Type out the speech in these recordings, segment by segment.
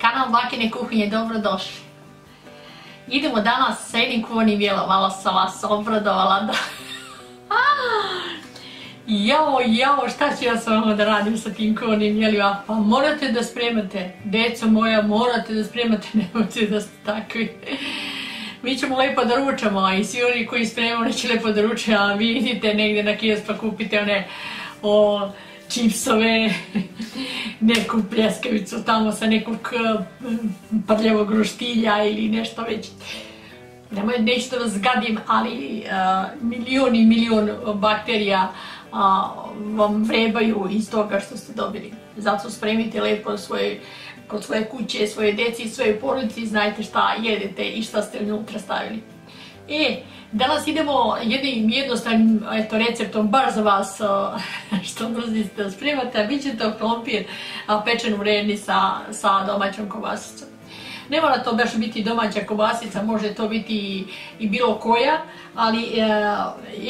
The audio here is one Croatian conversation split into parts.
Kanal Bakine kuhinje, dobro došli. Idemo danas sa jednim kuvanim jelom, malo sam vas obradovala da... Jao, jao, šta ću ja s vama da radim sa tim kuvanim jelima? Pa morate da spremate, deco moja, morate da spremate, nemojte da ste takvi. Mi ćemo lepo da ručamo, a i svi oni koji spremaju neće lepo da ruče, a vi idite negdje na kiosk pa kupite one čipsove, neku pljeskavicu tamo sa nekog prljavog roštilja ili nešto već. Nemoj, neću da zgadim, ali milion i milion bakterija vam vrebaju iz toga što ste dobili. Zato spremite lepo kod svoje kuće, svoje deci i svoje porodice i znajte šta jedete i šta ste unutra stavili. E, danas idemo jednim jednostavnim receptom baš za vas što mrzite da spremate, a vi ćete krompir pečen u reni sa, domaćom kobasicom. Ne mora to baš biti domaća kobasica, može to biti i, bilo koja, ali e,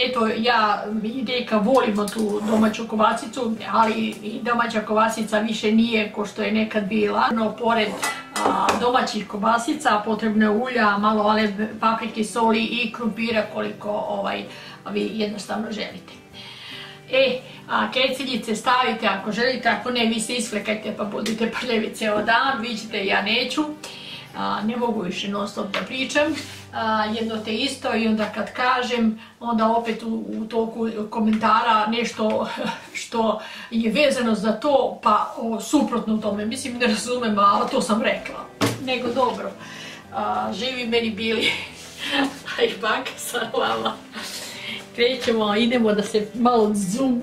eto ja i deka volimo tu domaću kobasicu, ali domaća kobasica više nije ko što je nekad bila. No, pored domaćih kobasica potrebno ulja, malo ale paprike, soli i krumpira koliko ovaj, vi jednostavno želite. E, a keceljice stavite ako želite, ako ne vi se isflekajte pa budite prljevi ceo dan, vi ćete, ja neću ne mogu više non stop da pričam, jedno te isto i onda kad kažem, onda opet u, toku komentara nešto što je vezano za to, pa suprotno tome, mislim ne razumem, a to sam rekla, nego dobro, živi meni bili, a i sa vama. Krećemo, idemo da se malo zoom,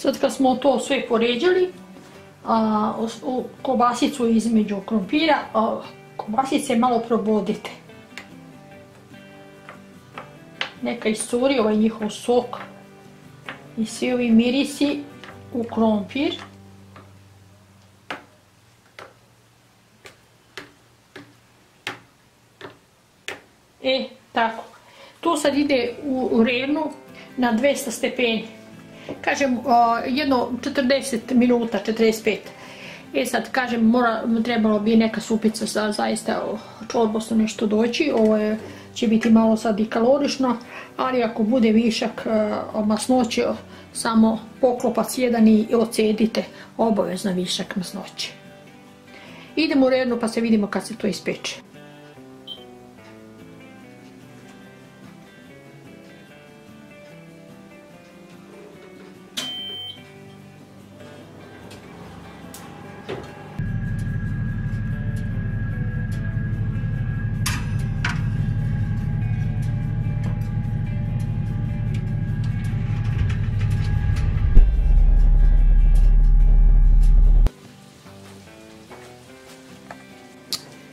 Sad kad smo to sve poređali, u kobasicu između krompira, kobasice malo probodite. Neka iscuri ovaj njihov sok i svi ovi mirisi u krompir. E, tako. To sad ide u renu na 200 stepeni kažem jedno 40 minuta, 45. E sad, kažem, trebalo bi neka supica za zaista čorbosno nešto doći. Ovo će biti malo sad i kalorično, ali ako bude višak masnoće, samo poklopac jedan i ocedite obavezno višak masnoće. Idemo u rednu pa se vidimo kad se to ispeče.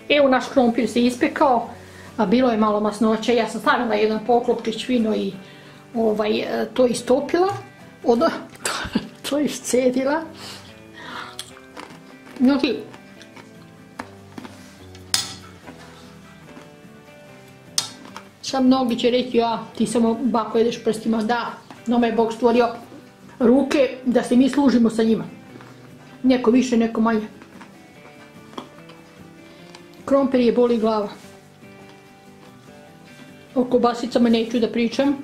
Evo naš krompir se ispekao, a bilo je malo masnoće. Ja sam stavila jedan poklopčić vino i ovaj, e, to istopila, ono, to iscedila. Sad mnogi će reći, ja, ti samo bako jedeš prstima, da, no me je Bog stvorio ruke da se mi služimo sa njima. Neko više, neko manje. Krompir je boli glava. O kobasicama neću da pričam,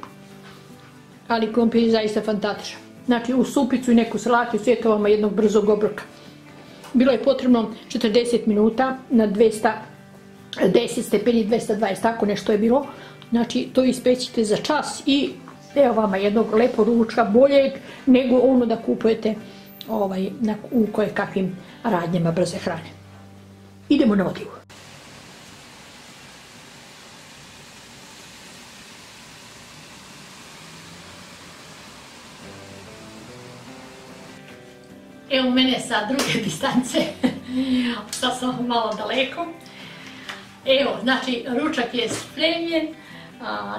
ali krompir je zaista fantastičan. Znači u supicu i neku salatu svjetovama jednog brzog obroka. Bilo je potrebno 40 minuta na 210 stepeni, 220, tako nešto je bilo. Znači to ispećite za čas i evo vama jednog lepo ručka, boljeg nego ono da kupujete ovaj, u koje kakvim radnjama brze hrane. Idemo na odivu. Evo mene sa druge distance, sad sam malo daleko. Evo, znači ručak je spremljen,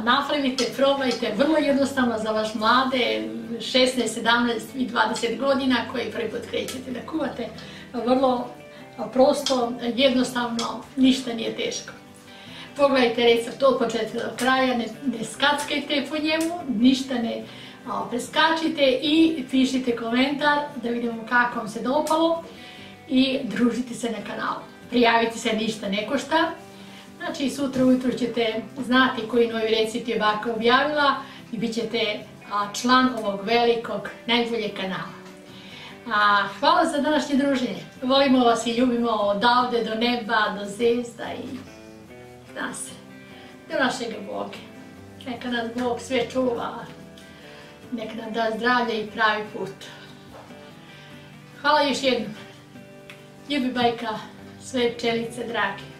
naflemite, probajte, vrlo jednostavno za vaš mlade, 16, 17 i 20 godina koji prvi put krećete da kuvate. Vrlo prosto, jednostavno, ništa nije teško. Pogledajte recept od početka do kraja, ne skackajte po njemu, ništa ne preskačite i pišite komentar da vidimo kako vam se dopalo i družite se na kanalu. Prijavite se ništa ne košta. Znači sutra ujutro ćete znati koji novi recept je baka objavila i bit ćete član ovog velikog, najboljeg kanala. hvala za današnje druženje. Volimo vas i ljubimo od ovde do neba, do zvezda i zna se, do našeg Boga. Neka nas Bog sve čuva, nek nam da zdravlje i pravi put. Hvala još jednom. Ljubi bajka, sve pčelice drage.